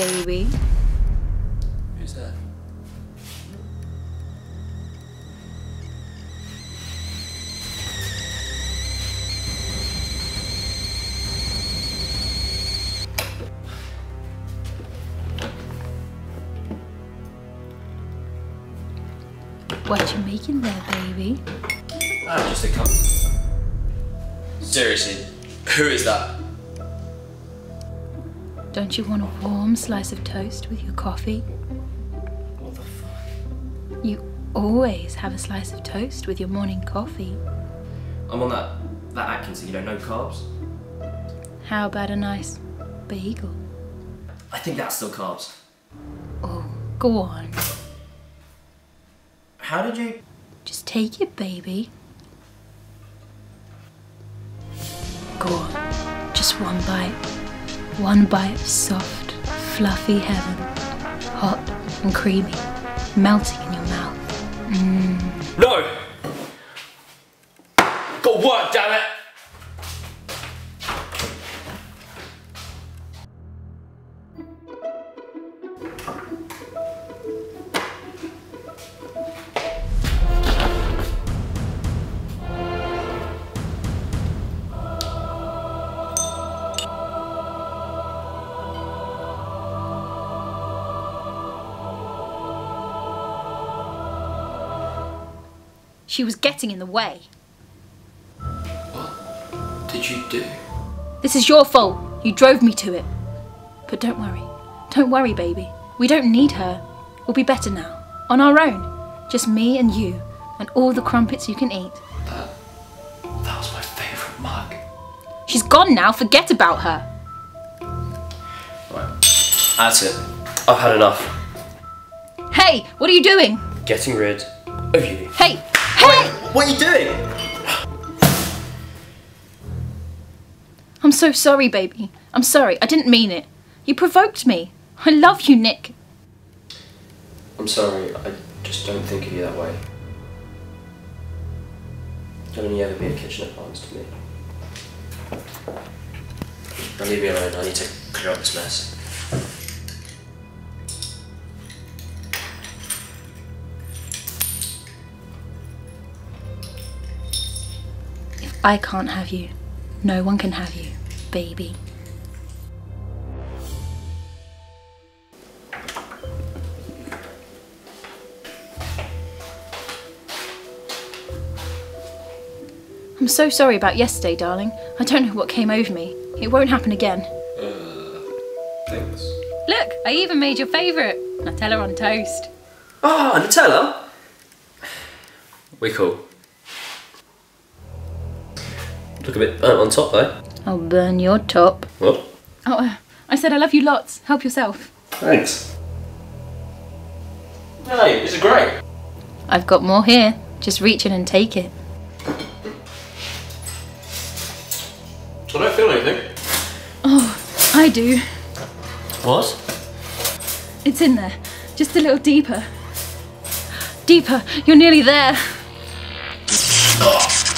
baby. Who's that? What you making there, baby? Ah, just a cup. Seriously, who is that? Don't you want a warm slice of toast with your coffee? What the fuck? You always have a slice of toast with your morning coffee. I'm on that that Atkinson, you know, no carbs. How about a nice bagel? I think that's still carbs. Oh, go on. How did you? Just take it, baby. Go on. Just one bite. One bite of soft, fluffy heaven. Hot and creamy. Melting in your mouth. Mm. No. Got work, damn it. She was getting in the way. What did you do? This is your fault. You drove me to it. But don't worry. Don't worry, baby. We don't need her. We'll be better now. On our own. Just me and you. And all the crumpets you can eat. That that was my favourite mug. She's gone now. Forget about her. Right, that's it. I've had enough. Hey, what are you doing? Getting rid of you. Hey, hey! What are you doing? I'm so sorry, baby. I'm sorry. I didn't mean it. You provoked me. I love you, Nick. I'm sorry. I just don't think of you that way. You'll only ever be a kitchen appliance to me. Now leave me alone. I need to clear up this mess. I can't have you, no one can have you, baby. I'm so sorry about yesterday, darling. I don't know what came over me. It won't happen again. Thanks. Look, I even made your favourite Nutella on toast. Ah, Nutella. We cool. Look a bit burnt on top though. I'll burn your top. What? Oh, uh, I said I love you lots. Help yourself. Thanks. Hey, this is great. I've got more here. Just reach in and take it. So I don't feel anything. Oh, I do. What? It's in there. Just a little deeper. Deeper. You're nearly there. Oh,